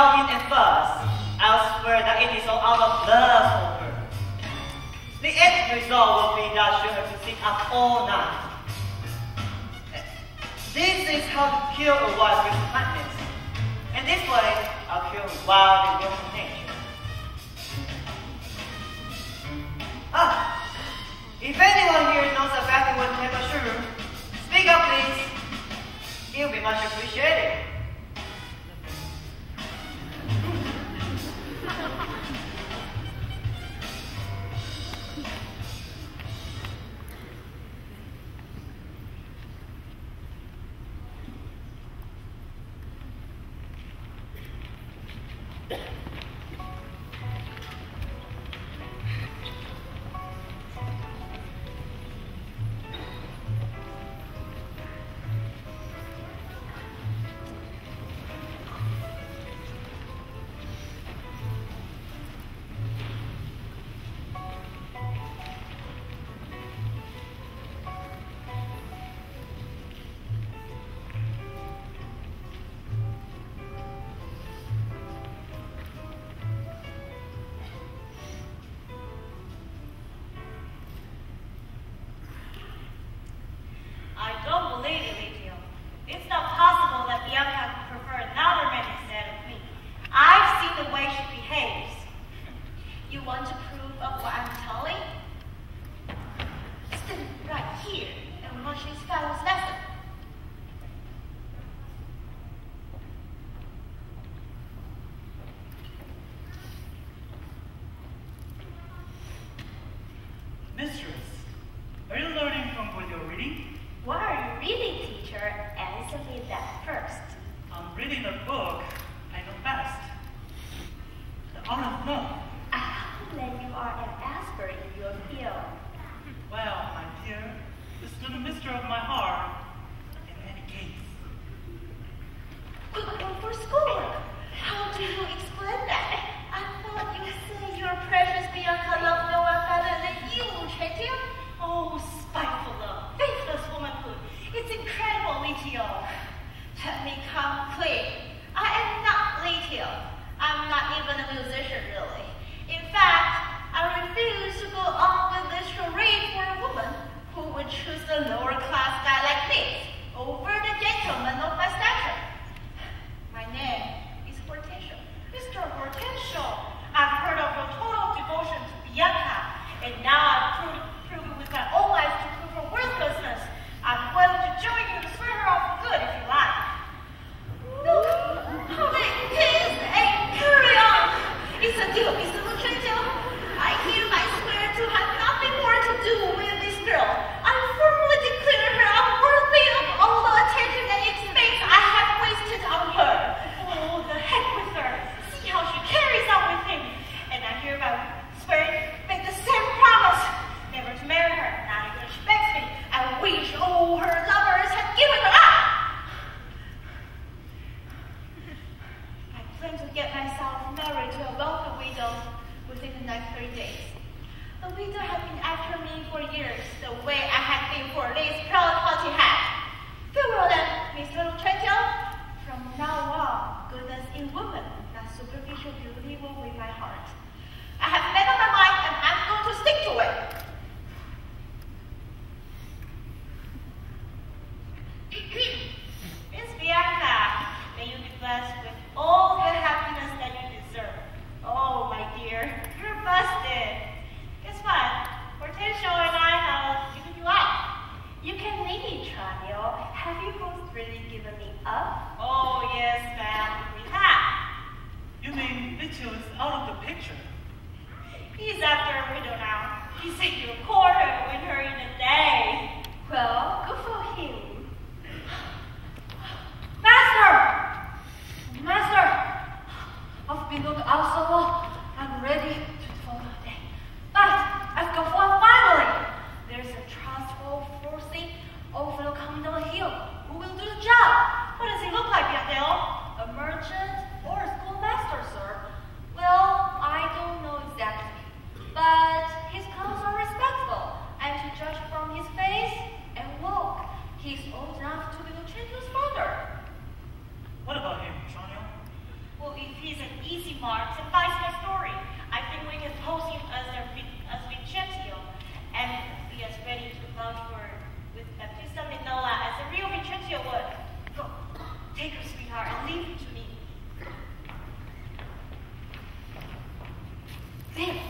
found it at first, I swear that it is all out of love for her. The end result will be that she will have to sit up all night. This is how to kill a wild with madness. And this way, I'll kill wild and wild nature. Ah! If anyone here knows exactly what type of shroom, speak up please. It will be much appreciated. below the outer wall. I'm ready to follow them. But as Gafuan finally, there is a trustful forcing over the hill. Who will do the job? What does he look like, Biadel? A merchant or a schoolmaster, sir? Well, I don't know exactly. But his clothes are respectful, and to judge from his face and walk, he's old enough to be the traitor's Marx and vice story. I think we can pose him as, a, as Vincentio and be as ready to vouch for with and nola as a real Vincentio would. Go, take her, sweetheart, and leave him to me. There.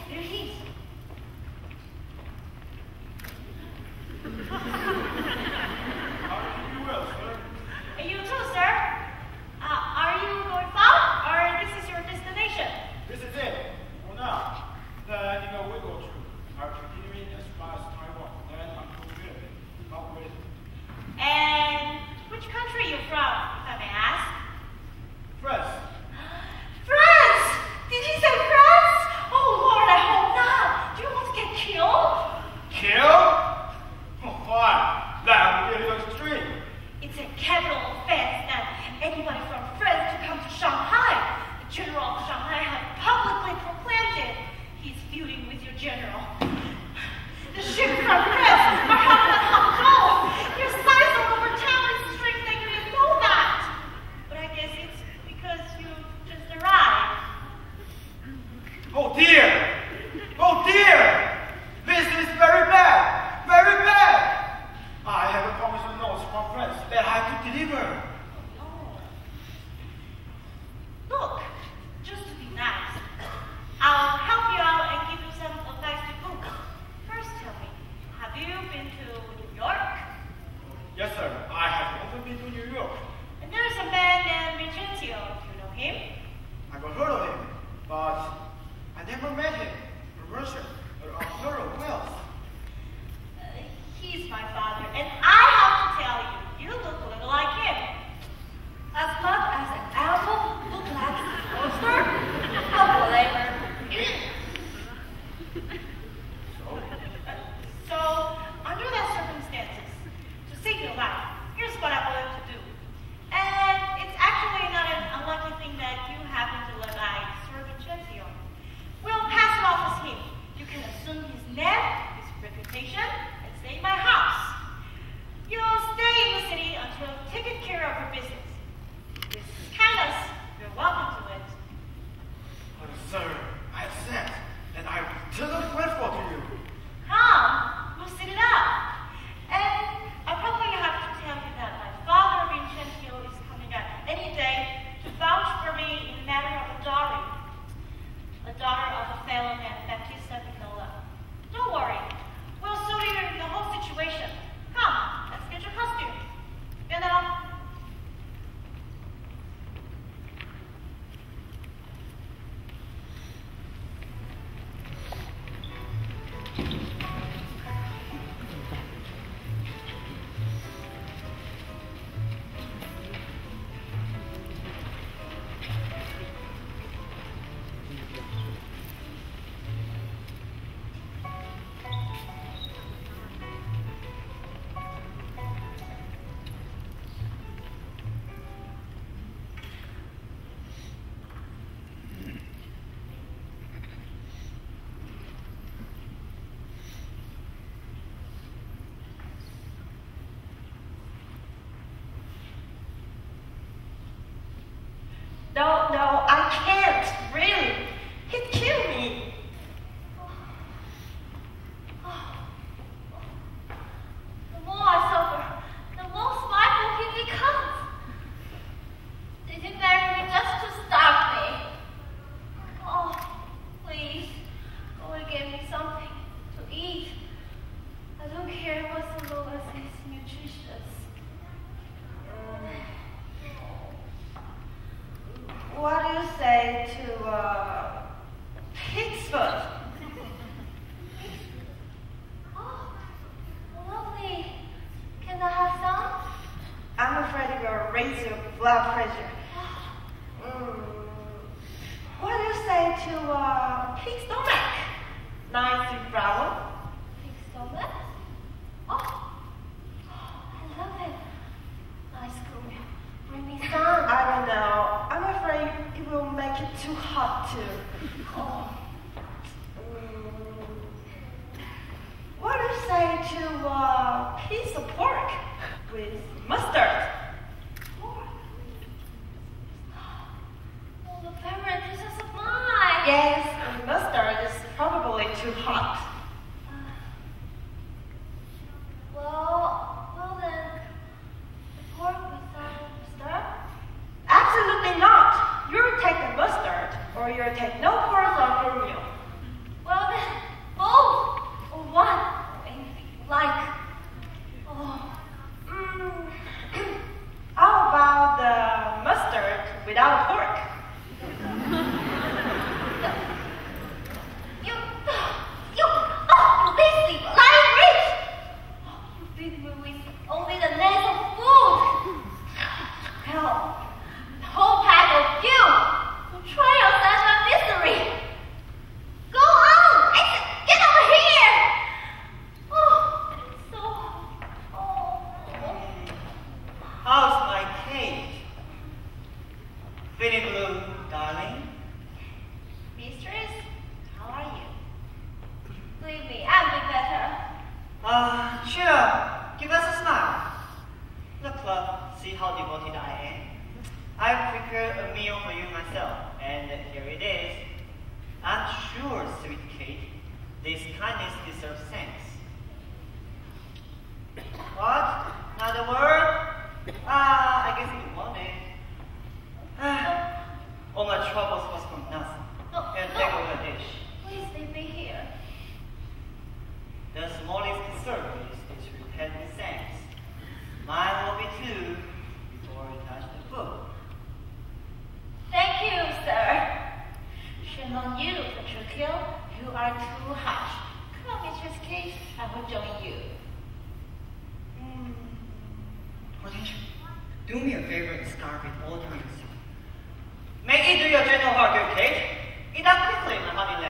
I have publicly proclaimed it. He's feuding with your general. The ship from Rest. Your size know that. But I guess it's because you just arrived. Oh dear! Oh dear! This is very bad! Very bad! I have a promise of notes from France. that I have deliver. never met him. Mercer, or Arturo Wells. Uh, he's my father, and I have to tell you, you look a little like him. As much as an apple looks like a monster, so, so, under those circumstances, to save your life, here's what I want to can assume his name, his reputation, and stay in my house. You'll stay in the city until taken care of your business. Long hair was all over his nutritious. Um, what do you say to uh, oh, lovely. Can I have some? I'm afraid it will raise your blood pressure. Mm. What do you say to uh, stomach? Nice and brown. Pig's stomach? Oh, I love it. Ice cream. Bring me some. I don't know. I'm afraid it will make it too hot too. What do you say to a piece of pork with mustard? pork. Oh, the favorite dishes of mine. Yes, and mustard is probably too hot. Well, well then, the pork without mustard? Absolutely not. You take the mustard, take no pork on your meal. Well then, both or one or anything you like. Oh, Mm. How about the mustard without pork? you, you, oh, you lazy, lying rich. You feed me with only the nest of food. Hell, the whole pack of you will try your sense of misery. Go on, exit, get over here. Oh, it's so hot. Oh. How's my cake? Feeling blue, darling? Mistress, how are you? Believe me, I'll be better. Ah, sure. Give us a smile. Look, love, see how devoted I am. I've prepared a meal for you myself, and here it is. I'm sure, sweet Kate, this kindness deserves thanks. What? Not a word? Ah, I guess you want it. Ah, all my troubles was for nothing. No, And no. take over dish. Please leave me here. The smallest service is repaid with thanks. Mine will be too before you touch the food. Thank you, sir. Shame on you, Petruchio. You are too harsh. Come, Mistress Kate, I will join you. Hmm. You do me a favor and start with ordering soup? Make it do your general heart, good Kate. Eat up quickly, my